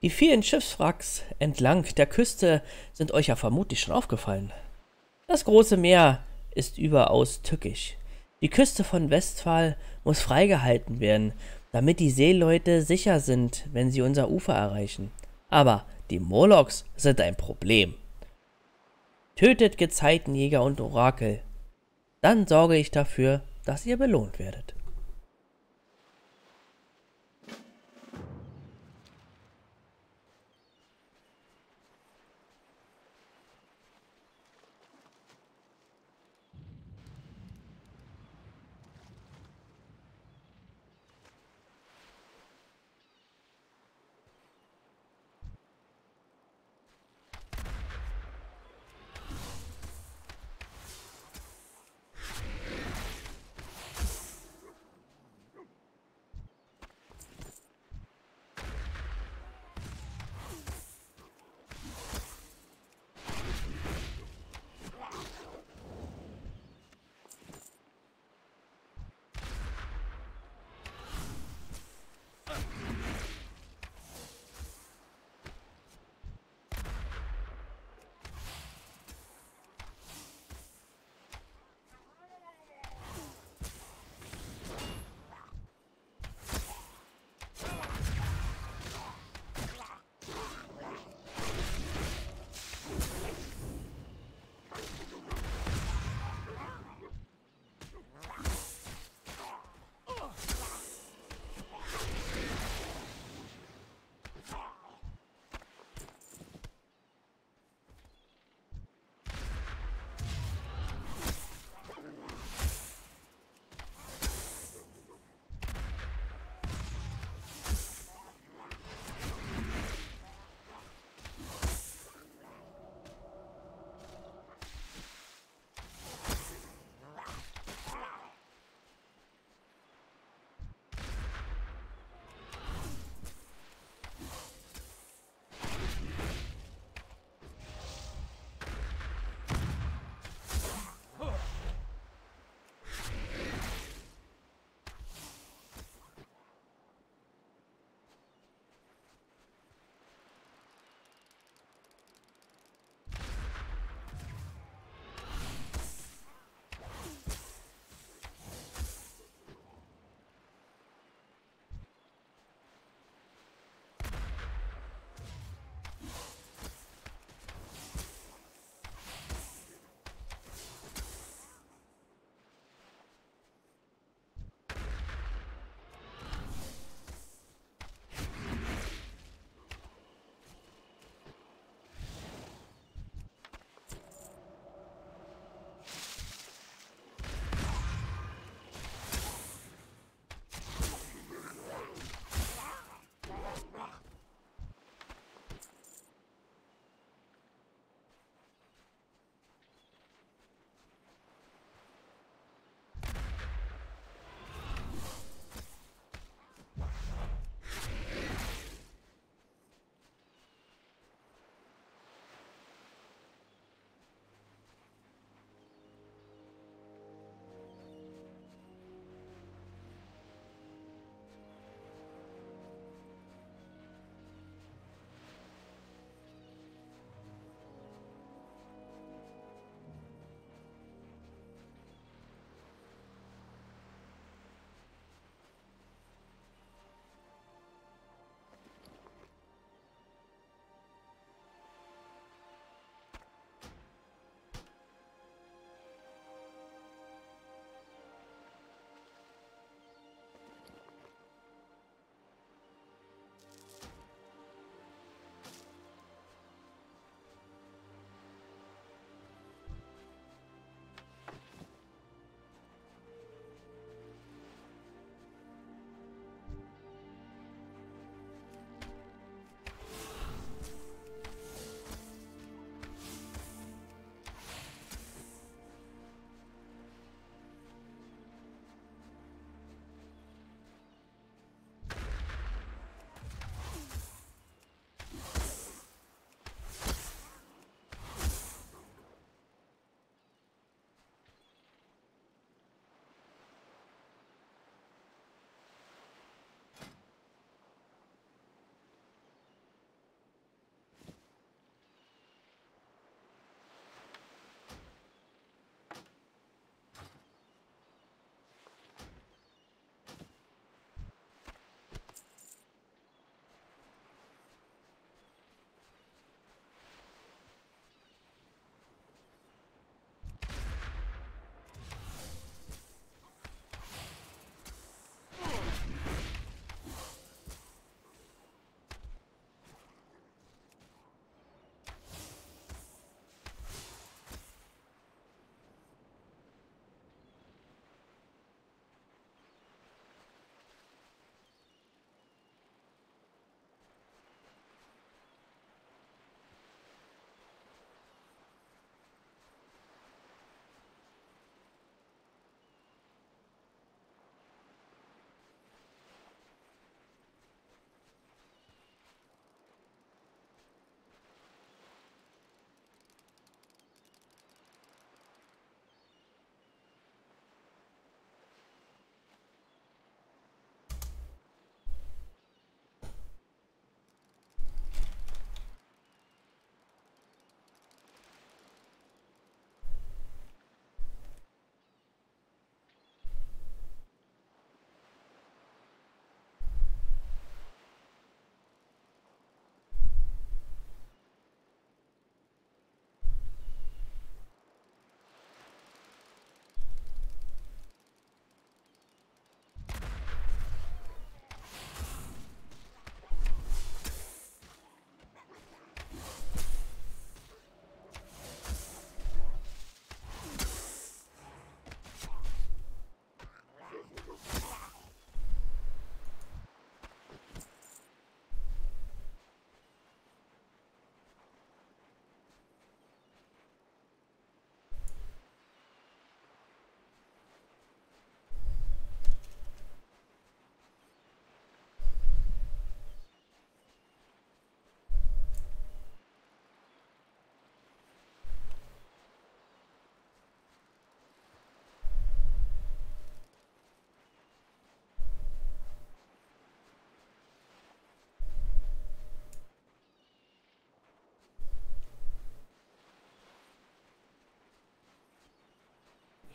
Die vielen Schiffswracks entlang der Küste sind euch ja vermutlich schon aufgefallen. Das große Meer ist überaus tückisch. Die Küste von Westphal muss freigehalten werden, damit die Seeleute sicher sind, wenn sie unser Ufer erreichen. Aber die Molochs sind ein Problem. Tötet Gezeitenjäger und Orakel. Dann sorge ich dafür, dass ihr belohnt werdet.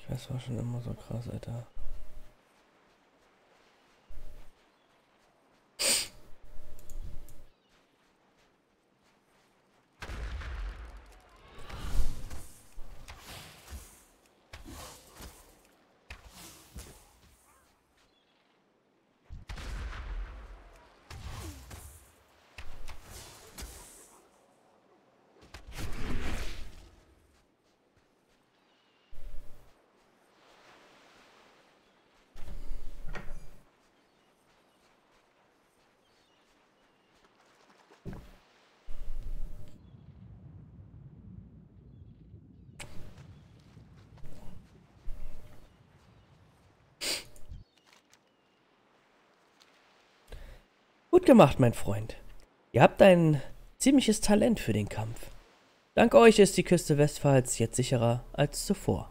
Das war schon immer so krass, Alter. Gut gemacht, mein Freund. Ihr habt ein ziemliches Talent für den Kampf. Dank euch ist die Küste Westfalens jetzt sicherer als zuvor.